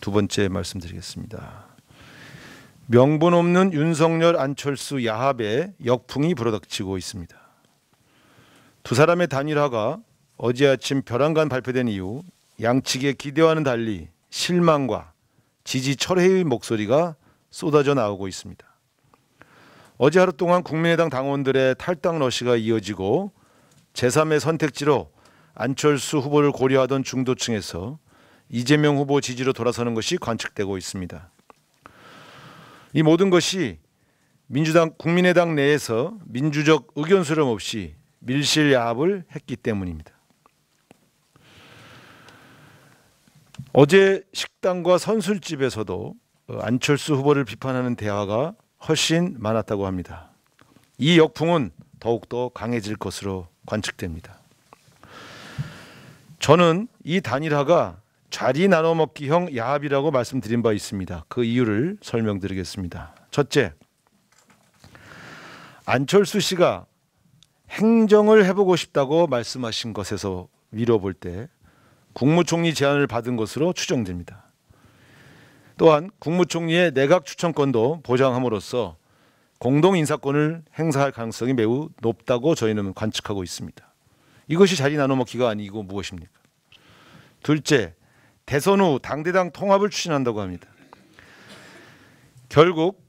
두 번째 말씀드리겠습니다. 명분 없는 윤석열 안철수 야합의 역풍이 불어닥치고 있습니다. 두 사람의 단일화가 어제 아침 벼랑간 발표된 이후 양측의 기대와는 달리 실망과 지지 철회의 목소리가 쏟아져 나오고 있습니다. 어제 하루 동안 국민의당 당원들의 탈당 러시가 이어지고 제3의 선택지로 안철수 후보를 고려하던 중도층에서 이재명 후보 지지로 돌아서는 것이 관측되고 있습니다. 이 모든 것이 민주당 국민의당 내에서 민주적 의견 수렴 없이 밀실 야합을 했기 때문입니다. 어제 식당과 선술집에서도 안철수 후보를 비판하는 대화가 훨씬 많았다고 합니다. 이 역풍은 더욱더 강해질 것으로 관측됩니다. 저는 이 단일화가 자리 나눠 먹기형 야합이라고 말씀드린 바 있습니다. 그 이유를 설명드리겠습니다. 첫째, 안철수 씨가 행정을 해보고 싶다고 말씀하신 것에서 미뤄볼 때 국무총리 제안을 받은 것으로 추정됩니다. 또한 국무총리의 내각 추천권도 보장함으로써 공동 인사권을 행사할 가능성이 매우 높다고 저희는 관측하고 있습니다. 이것이 자리 나눠 먹기가 아니고 무엇입니까? 둘째, 대선 후 당대당 통합을 추진한다고 합니다. 결국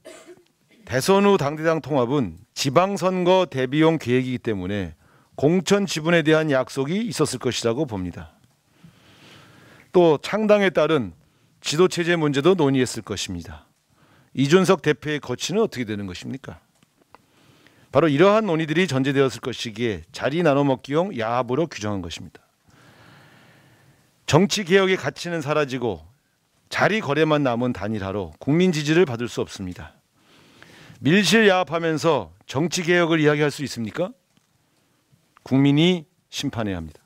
대선 후 당대당 통합은 지방선거 대비용 계획이기 때문에 공천 지분에 대한 약속이 있었을 것이라고 봅니다. 또 창당에 따른 지도 체제 문제도 논의했을 것입니다. 이준석 대표의 거취는 어떻게 되는 것입니까? 바로 이러한 논의들이 전제되었을 것이기에 자리 나눠 먹기용 야합으로 규정한 것입니다. 정치 개혁의 가치는 사라지고 자리 거래만 남은 단일화로 국민 지지를 받을 수 없습니다. 밀실 야합하면서 정치 개혁을 이야기할 수 있습니까? 국민이 심판해야 합니다.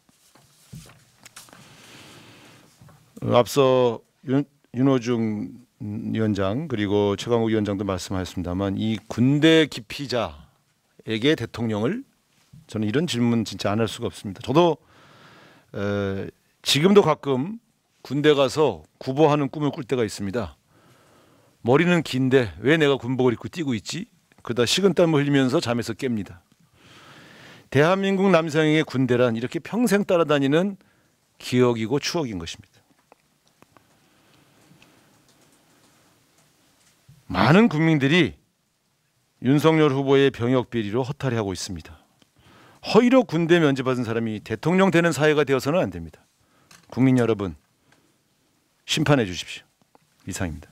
앞서 윤, 윤호중 위원장 그리고 최강욱 위원장도 말씀하셨습니다만 이 군대 기피자에게 대통령을 저는 이런 질문 진짜 안 할 수가 없습니다. 저도 에, 지금도 가끔 군대 가서 구보하는 꿈을 꿀 때가 있습니다. 머리는 긴데 왜 내가 군복을 입고 뛰고 있지? 그러다 식은땀을 흘리면서 잠에서 깹니다. 대한민국 남성의 군대란 이렇게 평생 따라다니는 기억이고 추억인 것입니다. 많은 국민들이 윤석열 후보의 병역 비리로 허탈해하고 있습니다. 허위로 군대 면제받은 사람이 대통령 되는 사회가 되어서는 안 됩니다. 국민 여러분 심판해 주십시오. 이상입니다.